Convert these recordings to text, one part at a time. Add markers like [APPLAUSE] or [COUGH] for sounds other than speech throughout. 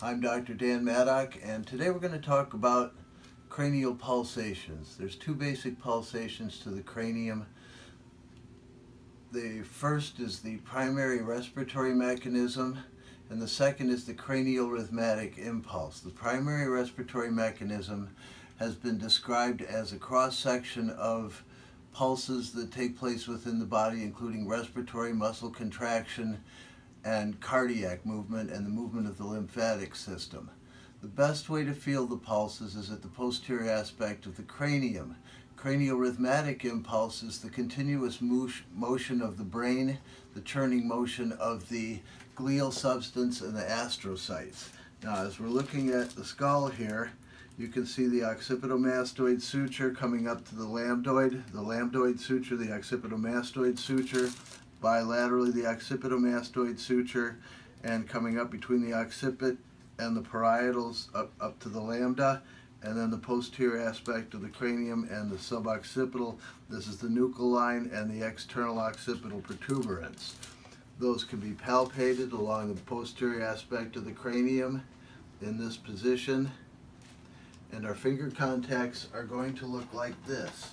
I'm Dr. Dan Madock, and today we're going to talk about cranial pulsations. There's two basic pulsations to the cranium. The first is the primary respiratory mechanism, and the second is the cranial rhythmatic impulse. The primary respiratory mechanism has been described as a cross section of pulses that take place within the body, including respiratory muscle contraction and cardiac movement and the movement of the lymphatic system. The best way to feel the pulses is at the posterior aspect of the cranium. Craniorhythmatic impulse is the continuous motion of the brain, the churning motion of the glial substance and the astrocytes. Now, as we're looking at the skull here, you can see the occipitomastoid suture coming up to the lambdoid, the lambdoid suture, the occipitomastoid suture, bilaterally the occipitomastoid suture, and coming up between the occiput and the parietals up, up to the lambda, and then the posterior aspect of the cranium and the suboccipital. This is the nuchal line and the external occipital protuberance. Those can be palpated along the posterior aspect of the cranium in this position and our finger contacts are going to look like this.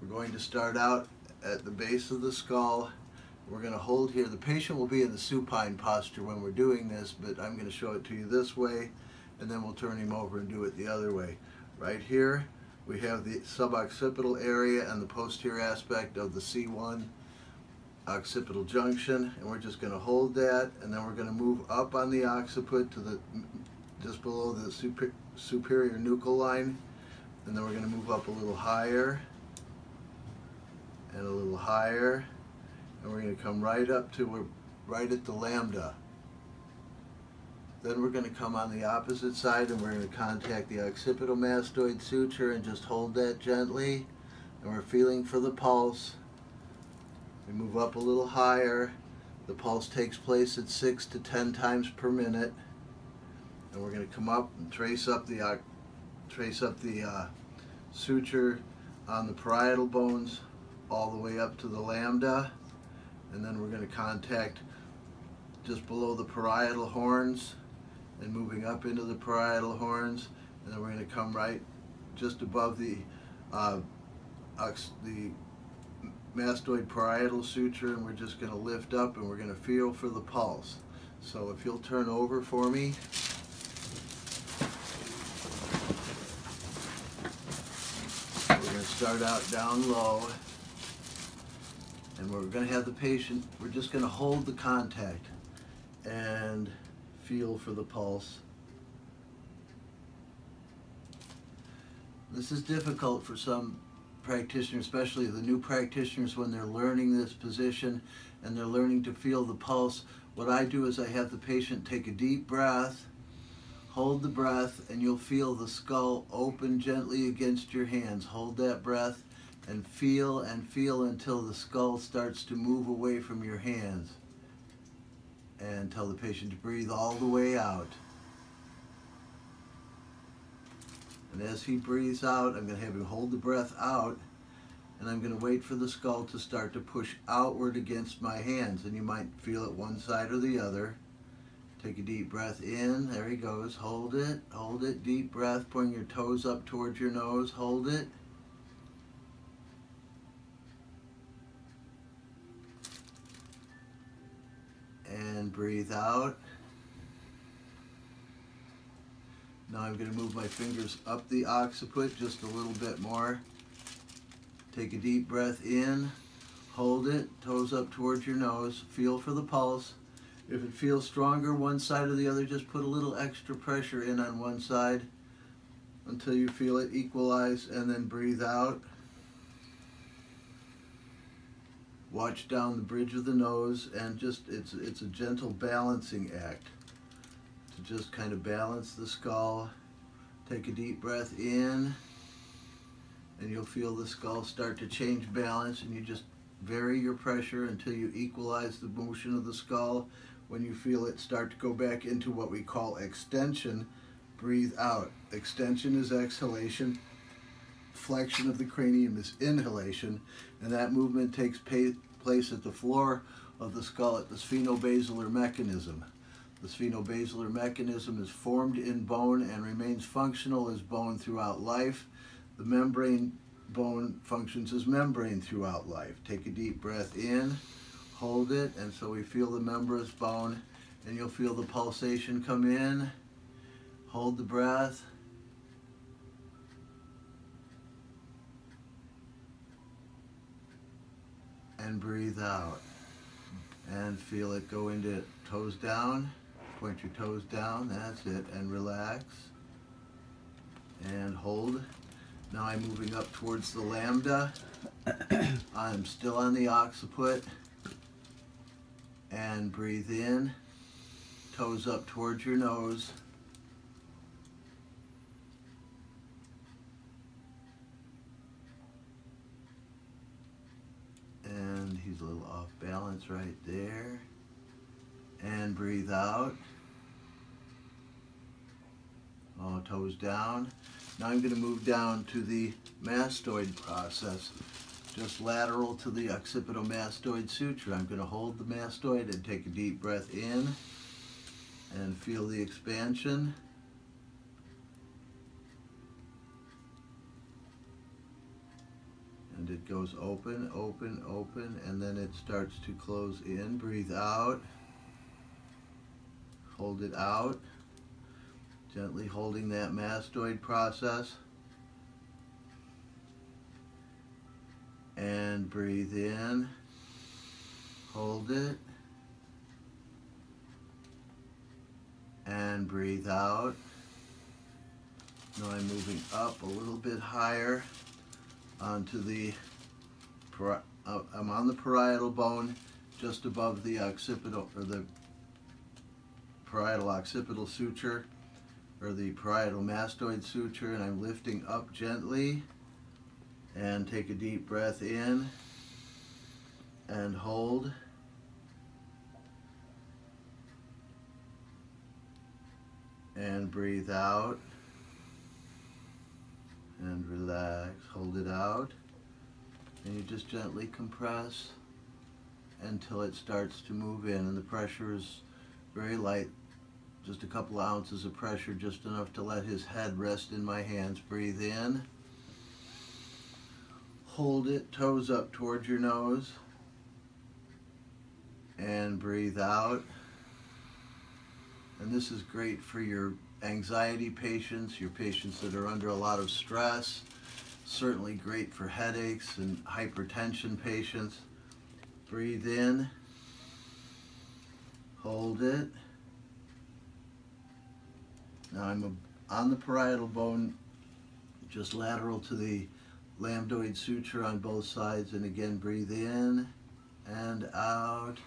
We're going to start out at the base of the skull. We're going to hold here. The patient will be in the supine posture when we're doing this, but I'm going to show it to you this way, and then we'll turn him over and do it the other way. Right here, we have the suboccipital area and the posterior aspect of the C1 occipital junction, and we're just going to hold that, and then we're going to move up on the occiput to the just below the super, superior nuchal line. And then we're going to move up a little higher and a little higher. And we're going to come right up to right at the lambda. Then we're going to come on the opposite side and we're going to contact the occipital mastoid suture and just hold that gently. And we're feeling for the pulse. We move up a little higher. The pulse takes place at 6 to 10 times per minute and we're going to come up and trace up the uh, trace up the uh, suture on the parietal bones all the way up to the lambda and then we're going to contact just below the parietal horns and moving up into the parietal horns and then we're going to come right just above the uh, the mastoid parietal suture and we're just going to lift up and we're going to feel for the pulse. So if you'll turn over for me. We're going to start out down low and we're going to have the patient, we're just going to hold the contact and feel for the pulse. This is difficult for some practitioners, especially the new practitioners when they're learning this position and they're learning to feel the pulse. What I do is I have the patient take a deep breath Hold the breath and you'll feel the skull open gently against your hands. Hold that breath and feel and feel until the skull starts to move away from your hands. And tell the patient to breathe all the way out. And as he breathes out, I'm going to have him hold the breath out and I'm going to wait for the skull to start to push outward against my hands. And you might feel it one side or the other. Take a deep breath in. There he goes. Hold it. Hold it. Deep breath. Putting your toes up towards your nose. Hold it. Breathe out. Now I'm going to move my fingers up the occiput just a little bit more. Take a deep breath in. Hold it. Toes up towards your nose. Feel for the pulse. If it feels stronger one side or the other, just put a little extra pressure in on one side until you feel it equalize and then breathe out. Watch down the bridge of the nose and just, it's, it's a gentle balancing act to just kind of balance the skull. Take a deep breath in and you'll feel the skull start to change balance and you just vary your pressure until you equalize the motion of the skull when you feel it start to go back into what we call extension, breathe out. Extension is exhalation, flexion of the cranium is inhalation, and that movement takes place at the floor of the skull at the sphenobasilar mechanism. The sphenobasilar mechanism is formed in bone and remains functional as bone throughout life. The membrane bone functions as membrane throughout life. Take a deep breath in, hold it, and so we feel the membranous bone, and you'll feel the pulsation come in. Hold the breath. And breathe out. And feel it go into toes down. Point your toes down, that's it, and relax. And hold. Now I'm moving up towards the lambda. [COUGHS] I'm still on the occiput. And breathe in. Toes up towards your nose. And he's a little off balance right there. And breathe out. Oh, toes down. Now I'm going to move down to the mastoid process, just lateral to the occipitomastoid suture. I'm going to hold the mastoid and take a deep breath in and feel the expansion. And it goes open, open, open, and then it starts to close in. Breathe out. Hold it out. Gently holding that mastoid process. And breathe in. Hold it. And breathe out. Now I'm moving up a little bit higher onto the, uh, I'm on the parietal bone just above the occipital, or the parietal occipital suture or the parietal mastoid suture and I'm lifting up gently and take a deep breath in and hold. And breathe out and relax hold it out and you just gently compress until it starts to move in and the pressure is very light just a couple ounces of pressure, just enough to let his head rest in my hands. Breathe in. Hold it, toes up towards your nose. And breathe out. And this is great for your anxiety patients, your patients that are under a lot of stress. Certainly great for headaches and hypertension patients. Breathe in. Hold it. Now I'm on the parietal bone, just lateral to the lambdoid suture on both sides. And again, breathe in and out.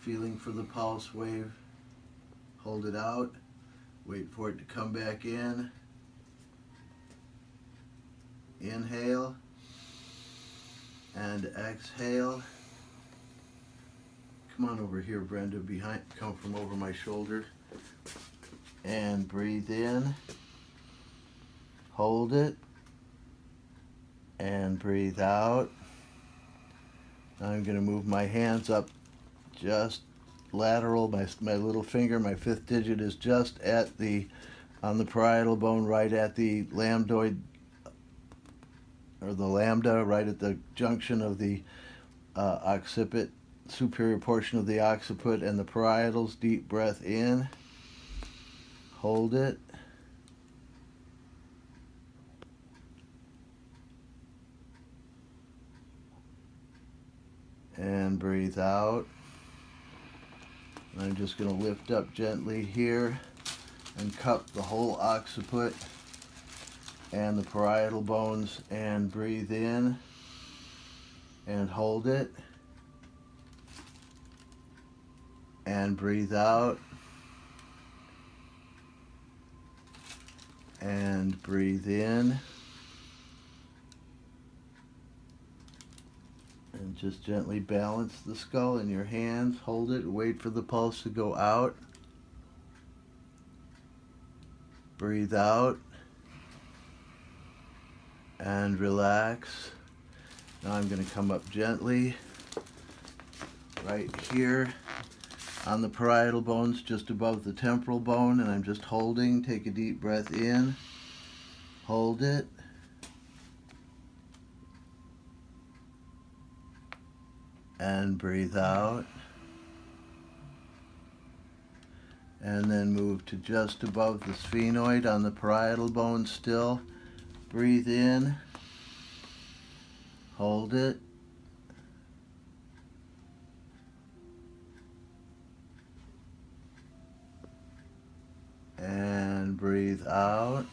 Feeling for the pulse wave. Hold it out. Wait for it to come back in. Inhale and exhale. Come on over here, Brenda, behind, come from over my shoulder and breathe in. Hold it and breathe out. I'm going to move my hands up just lateral. My, my little finger, my fifth digit is just at the, on the parietal bone, right at the lambdoid, or the lambda, right at the junction of the uh, occiput, superior portion of the occiput and the parietals. Deep breath in hold it. And breathe out. I'm just going to lift up gently here and cup the whole occiput and the parietal bones and breathe in and hold it and breathe out and breathe in. And just gently balance the skull in your hands. Hold it. Wait for the pulse to go out. Breathe out. And relax. Now I'm going to come up gently right here on the parietal bones just above the temporal bone and I'm just holding. Take a deep breath in. Hold it. And breathe out. And then move to just above the sphenoid on the parietal bone still. Breathe in. Hold it. And breathe out.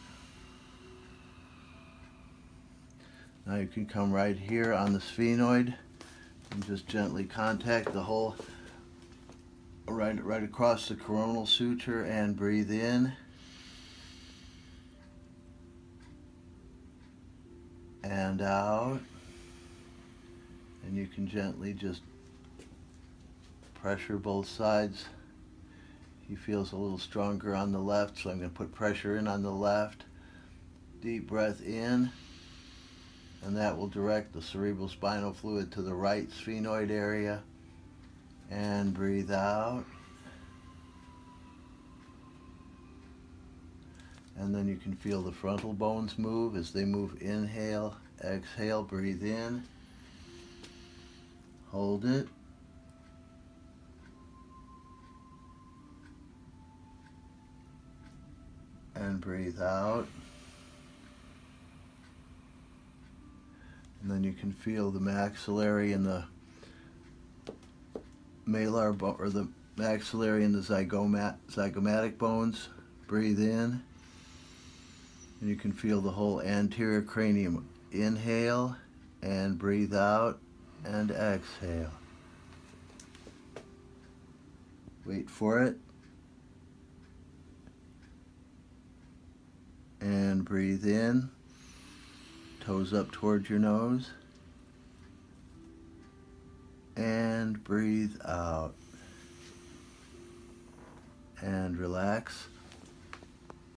Now you can come right here on the sphenoid and just gently contact the whole right right across the coronal suture and breathe in. And out. And you can gently just pressure both sides. He feels a little stronger on the left, so I'm going to put pressure in on the left. Deep breath in, and that will direct the cerebral spinal fluid to the right sphenoid area. And breathe out. And then you can feel the frontal bones move as they move. Inhale, exhale, breathe in. Hold it. And breathe out. And then you can feel the maxillary and the malar or the maxillary and the zygomat, zygomatic bones. Breathe in. And you can feel the whole anterior cranium. Inhale and breathe out and exhale. Wait for it. And breathe in. Toes up towards your nose. And breathe out. And relax.